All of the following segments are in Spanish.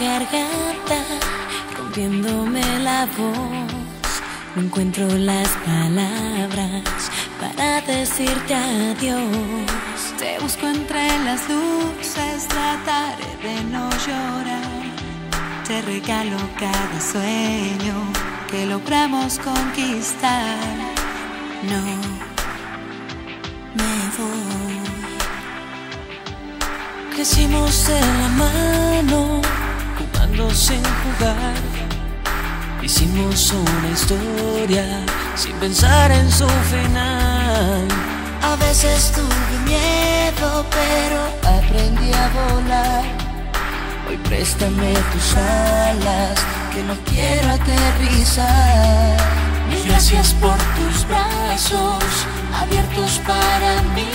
garganta, rompiéndome la voz. No encuentro las palabras para decirte adiós. Te busco entre las luces, trataré de no llorar. Te regalo cada sueño que logramos conquistar. No me voy. Crecimos de la mano, jugando sin jugar. Hicimos una historia sin pensar en su final. A veces tuve miedo, Hoy préstame tus alas, que no quiero aterrizar. Gracias por tus brazos, abiertos para mí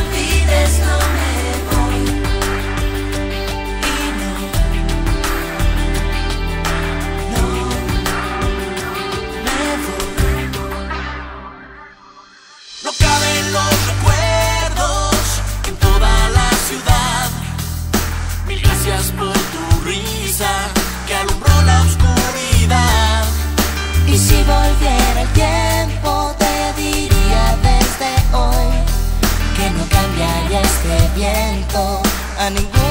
olvides, no me desde hoy que